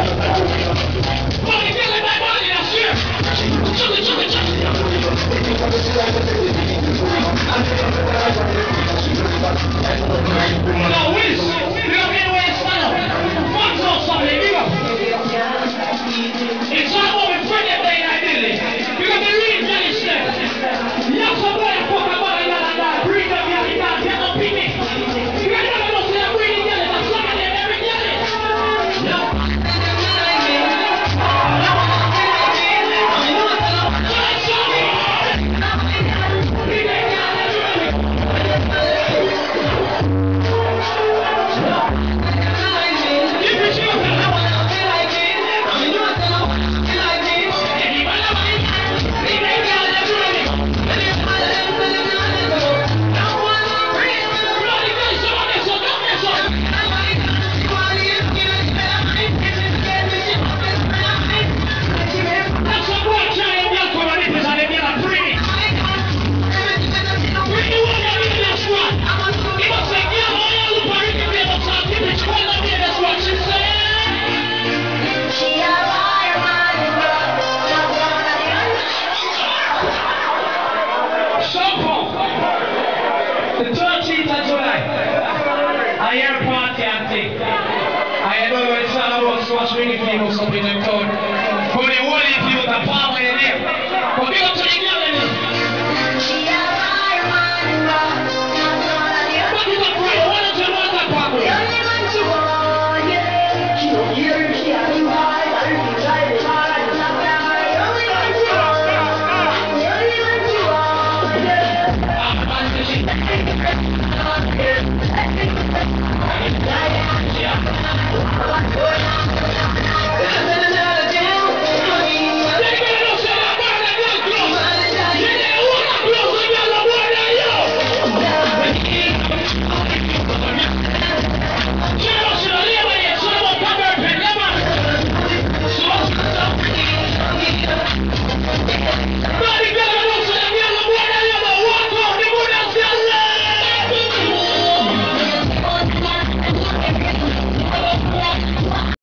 Thank you. I ayer party am Ayer var böyle sana bu sıvaşmaya gittiğim o sapıyla. Kone